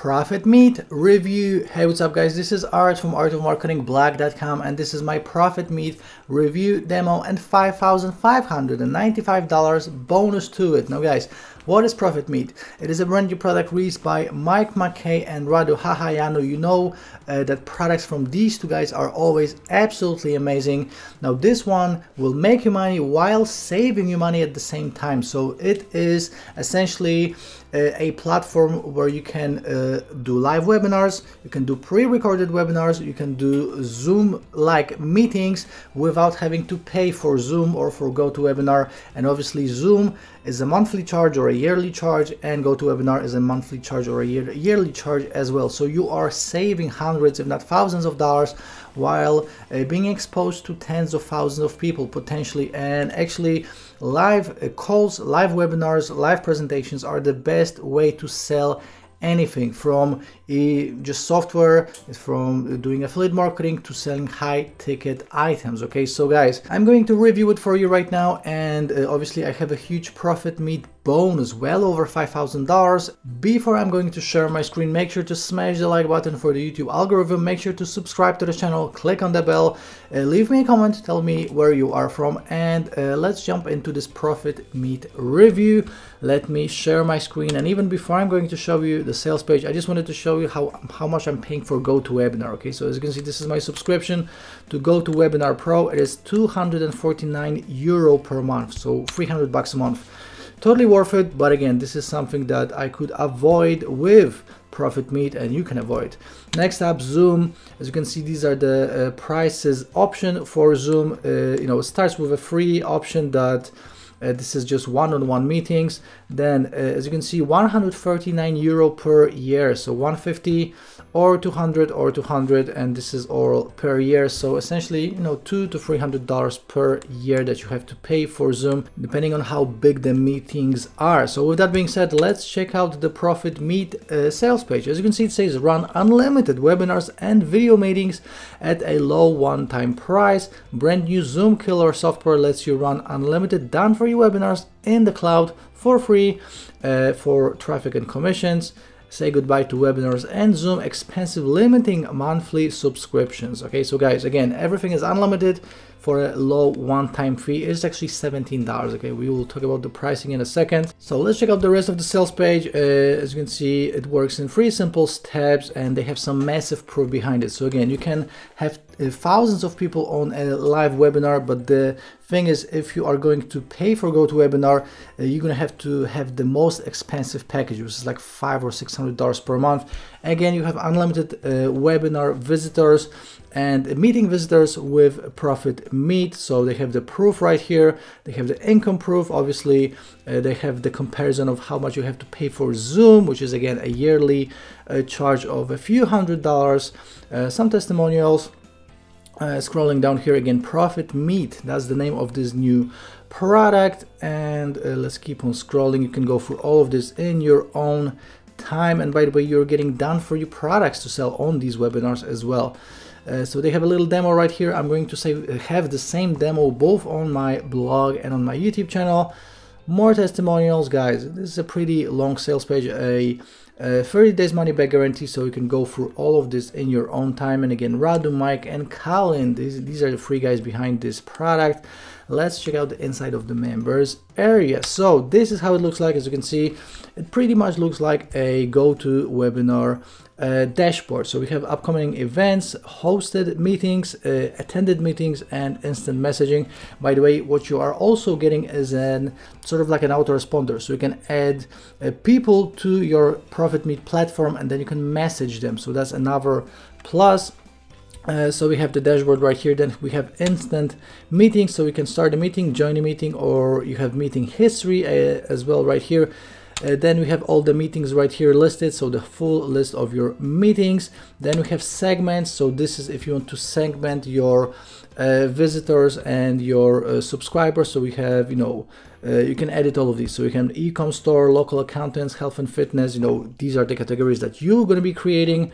Profit Meet review. Hey, what's up guys? This is Art from artofmarketingblog.com and this is my Profit Meet review demo and $5,595 bonus to it. Now guys, what is Profit Meet? It is a brand new product released by Mike McKay and Radu Hahaianu. You know uh, that products from these two guys are always absolutely amazing. Now this one will make you money while saving you money at the same time. So it is essentially uh, a platform where you can uh, do live webinars, you can do pre-recorded webinars, you can do Zoom-like meetings without having to pay for Zoom or for GoToWebinar. And obviously Zoom is a monthly charge or a yearly charge and GoToWebinar is a monthly charge or a year, yearly charge as well. So you are saving hundreds if not thousands of dollars while uh, being exposed to tens of thousands of people potentially. And actually live uh, calls live webinars live presentations are the best way to sell anything from just software from doing affiliate marketing to selling high ticket items. Okay so guys i'm going to review it for you right now. And uh, obviously i have a huge profit meet bonus well over $5,000. Before I'm going to share my screen, make sure to smash the like button for the YouTube algorithm, make sure to subscribe to the channel, click on the bell, uh, leave me a comment, tell me where you are from, and uh, let's jump into this Profit Meet review. Let me share my screen, and even before I'm going to show you the sales page, I just wanted to show you how, how much I'm paying for GoToWebinar, okay? So as you can see, this is my subscription to GoToWebinar Pro. It is 249 euro per month, so 300 bucks a month totally worth it but again this is something that I could avoid with profit meet and you can avoid. Next up zoom. As you can see these are the uh, prices option for zoom. Uh, you know it starts with a free option that uh, this is just one-on-one -on -one meetings. Then uh, as you can see 139 euro per year so 150 or 200 or 200 and this is all per year. So essentially you know two to three hundred dollars per year that you have to pay for zoom depending on how big the meetings are. So with that being said let's check out the profit meet uh, sales page. As you can see it says run unlimited webinars and video meetings at a low one-time price. Brand new zoom killer software lets you run unlimited done for you webinars in the cloud for free uh, for traffic and commissions say goodbye to webinars and Zoom expensive limiting monthly subscriptions. Okay, so guys, again, everything is unlimited for a low one-time fee. It's actually $17. Okay, we will talk about the pricing in a second. So let's check out the rest of the sales page. Uh, as you can see, it works in three simple steps and they have some massive proof behind it. So again, you can have uh, thousands of people on a live webinar, but the thing is, if you are going to pay for GoToWebinar, uh, you're gonna have to have the most expensive package, which is like five or six hundred dollars per month. Again, you have unlimited uh, webinar visitors and meeting visitors with profit meet so they have the proof right here. They have the income proof obviously. Uh, they have the comparison of how much you have to pay for zoom which is again a yearly uh, charge of a few hundred dollars. Uh, some testimonials uh, scrolling down here again profit meet that's the name of this new product. And uh, let's keep on scrolling. You can go through all of this in your own time. And by the way you're getting done for your products to sell on these webinars as well uh, so they have a little demo right here. I'm going to say uh, have the same demo both on my blog and on my youtube channel. More testimonials guys. This is a pretty long sales page a uh, 30 days money back guarantee so you can go through all of this in your own time. And again Radu, Mike and Colin these, these are the three guys behind this product. Let's check out the inside of the members area. So this is how it looks like. As you can see it pretty much looks like a go to GoToWebinar uh, dashboard. So we have upcoming events, hosted meetings, uh, attended meetings, and instant messaging. By the way, what you are also getting is an sort of like an autoresponder. So you can add uh, people to your Profit Meet platform and then you can message them. So that's another plus. Uh, so we have the dashboard right here then we have instant meetings so we can start a meeting join a meeting or you have meeting history uh, as well right here uh, then we have all the meetings right here listed so the full list of your meetings then we have segments so this is if you want to segment your uh, visitors and your uh, subscribers. So we have, you know, uh, you can edit all of these. So you can e-com store, local accountants, health and fitness. You know, these are the categories that you're going to be creating.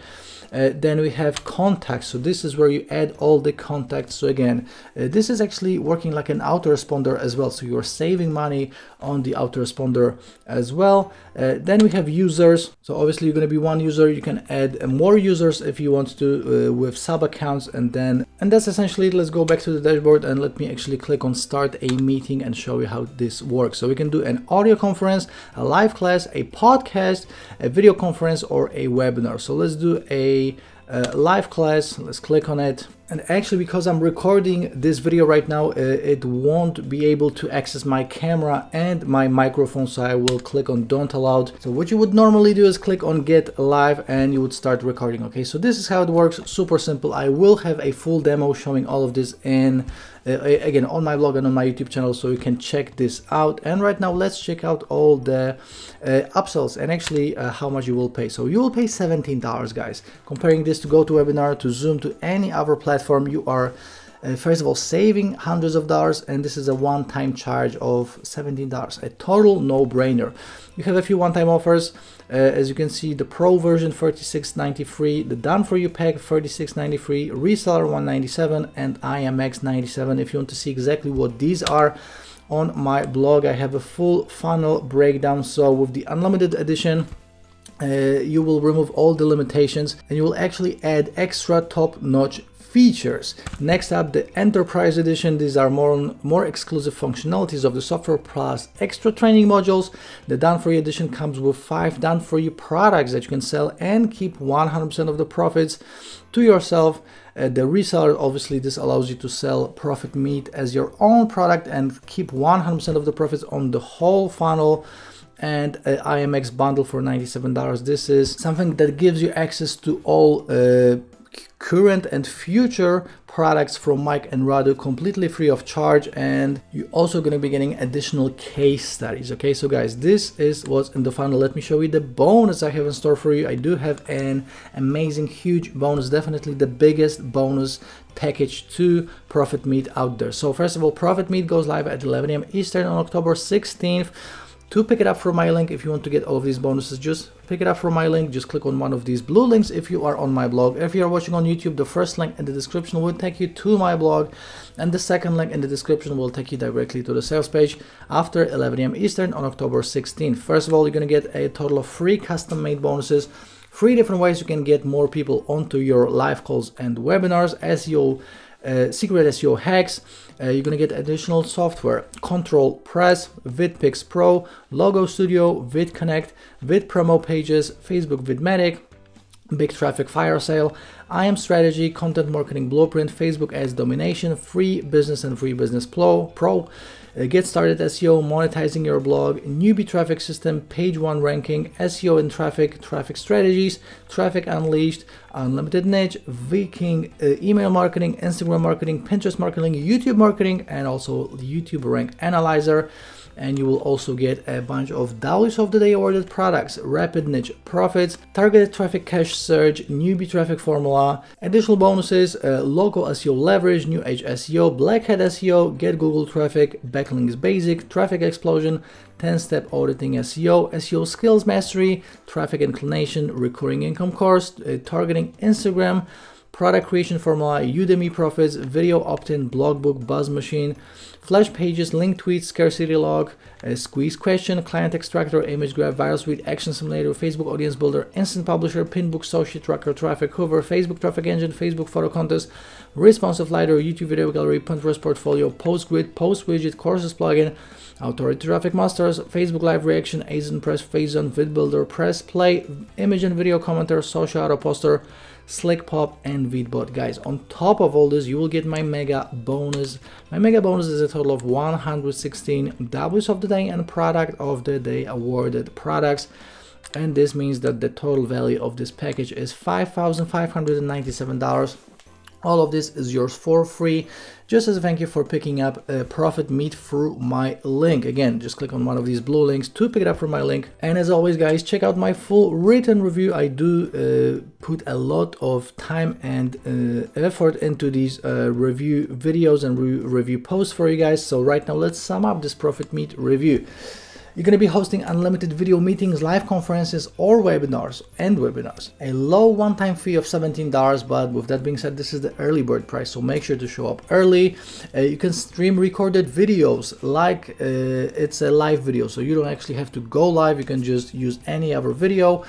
Uh, then we have contacts. So this is where you add all the contacts. So again, uh, this is actually working like an autoresponder as well. So you're saving money on the autoresponder as well. Uh, then we have users. So obviously you're going to be one user. You can add more users if you want to uh, with sub accounts and then, and that's essentially it. Let's go back to the dashboard and let me actually click on start a meeting and show you how this works. So we can do an audio conference, a live class, a podcast, a video conference or a webinar. So let's do a uh, live class. Let's click on it. And actually, because I'm recording this video right now, uh, it won't be able to access my camera and my microphone. So I will click on don't allow. So what you would normally do is click on get live and you would start recording. Okay, so this is how it works. Super simple. I will have a full demo showing all of this in uh, again on my blog and on my YouTube channel so you can check this out and right now let's check out all the uh, upsells and actually uh, how much you will pay so you will pay $17 guys comparing this to GoToWebinar to Zoom to any other platform you are uh, first of all saving hundreds of dollars and this is a one-time charge of $17 a total no-brainer. You have a few one-time offers. Uh, as you can see the pro version 36.93 the done for you pack 36.93 reseller 197 and imx 97 if you want to see exactly what these are on my blog. I have a full funnel breakdown so with the unlimited edition uh, you will remove all the limitations and you will actually add extra top-notch features. Next up, the Enterprise Edition. These are more, more exclusive functionalities of the software plus extra training modules. The Done For You Edition comes with five Done For You products that you can sell and keep 100% of the profits to yourself. Uh, the reseller, obviously, this allows you to sell Profit Meet as your own product and keep 100% of the profits on the whole funnel and a IMX bundle for $97. This is something that gives you access to all uh, current and future products from Mike and Radu completely free of charge and you're also going to be getting additional case studies okay? So guys this is what's in the funnel. Let me show you the bonus I have in store for you. I do have an amazing huge bonus definitely the biggest bonus package to Profit Meet out there. So first of all Profit Meet goes live at 11 a.m. Eastern on October 16th to pick it up from my link if you want to get all of these bonuses just pick it up from my link. Just click on one of these blue links if you are on my blog. If you are watching on youtube the first link in the description will take you to my blog and the second link in the description will take you directly to the sales page after 11 a.m eastern on october 16th first of all you're going to get a total of three custom made bonuses three different ways you can get more people onto your live calls and webinars. Seo uh, secret SEO hacks. Uh, you're gonna get additional software, Control Press, VidPix Pro, Logo Studio, VidConnect, Vid Promo Pages, Facebook Vidmatic, Big Traffic Fire Sale, I Am Strategy, Content Marketing Blueprint, Facebook Ads Domination, Free Business and Free Business Pro, Pro Get Started SEO, Monetizing Your Blog, Newbie Traffic System, Page 1 Ranking, SEO and Traffic, Traffic Strategies, Traffic Unleashed, Unlimited Niche, Viking uh, Email Marketing, Instagram Marketing, Pinterest Marketing, YouTube Marketing, and also YouTube Rank Analyzer and you will also get a bunch of Dollars of the Day ordered products, Rapid Niche Profits, Targeted Traffic cash Surge, Newbie Traffic Formula, additional bonuses, uh, Local SEO Leverage, New Age SEO, Black Hat SEO, Get Google Traffic, Backlinks Basic, Traffic Explosion, 10-step auditing SEO, SEO skills mastery, traffic inclination, recurring income course, uh, targeting Instagram, product creation formula, Udemy profits, video opt-in, blog book, buzz machine, flash pages, link tweets, scarcity log, squeeze question, client extractor, image grab, viral suite, action simulator, Facebook audience builder, instant publisher, pinbook, social tracker, traffic hover, Facebook traffic engine, Facebook photo contest, responsive lighter, YouTube video gallery, Pinterest portfolio, post grid, post widget, courses plugin, Authority Traffic Masters, Facebook Live Reaction, Azen Press, Phazon, VidBuilder, Press Play, Image and Video Commenter, Social Auto Poster, SlickPop and VidBot. Guys, on top of all this, you will get my mega bonus. My mega bonus is a total of 116 W's of the day and product of the day awarded products. And this means that the total value of this package is $5,597 all of this is yours for free. Just as a thank you for picking up uh, profit meet through my link. Again just click on one of these blue links to pick it up from my link. And as always guys check out my full written review. I do uh, put a lot of time and uh, effort into these uh, review videos and re review posts for you guys. So right now let's sum up this profit meet review you're going to be hosting unlimited video meetings, live conferences, or webinars and webinars. A low one-time fee of $17, but with that being said, this is the early bird price, so make sure to show up early. Uh, you can stream recorded videos like uh, it's a live video, so you don't actually have to go live. You can just use any other video.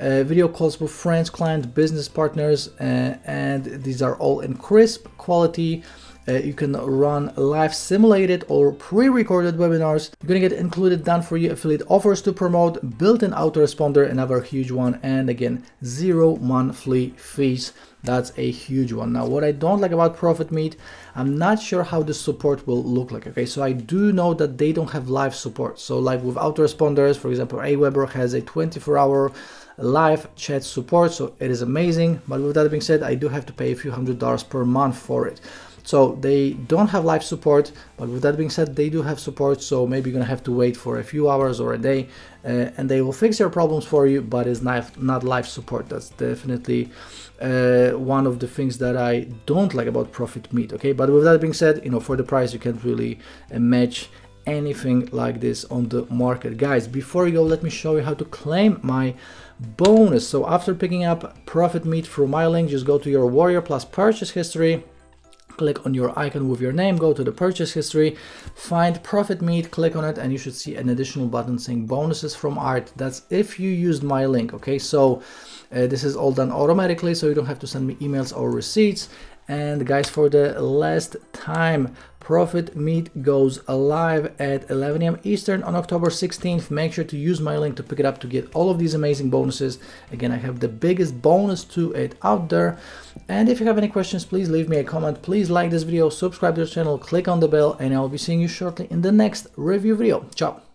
Uh, video calls with friends, clients, business partners, uh, and these are all in crisp quality. Uh, you can run live simulated or pre-recorded webinars. You're gonna get included done for you affiliate offers to promote, built-in autoresponder, another huge one, and again, zero monthly fees. That's a huge one. Now, what I don't like about Profit Meet, I'm not sure how the support will look like. Okay, so I do know that they don't have live support. So like with autoresponders, for example, Aweber has a 24 hour live chat support. So it is amazing. But with that being said, I do have to pay a few hundred dollars per month for it. So they don't have live support, but with that being said, they do have support. So maybe you're gonna have to wait for a few hours or a day uh, and they will fix your problems for you, but it's not, not live support. That's definitely uh, one of the things that I don't like about Profit Meet, okay? But with that being said, you know, for the price, you can't really uh, match anything like this on the market. Guys, before you go, let me show you how to claim my bonus. So after picking up Profit Meet through my link, just go to your Warrior Plus purchase history, click on your icon with your name, go to the purchase history, find Profit Meet, click on it, and you should see an additional button saying bonuses from art. That's if you used my link, okay? So uh, this is all done automatically, so you don't have to send me emails or receipts. And guys, for the last time, Profit Meet goes live at 11 a.m. Eastern on October 16th. Make sure to use my link to pick it up to get all of these amazing bonuses. Again, I have the biggest bonus to it out there. And if you have any questions, please leave me a comment. Please like this video, subscribe to the channel, click on the bell, and I'll be seeing you shortly in the next review video. Ciao!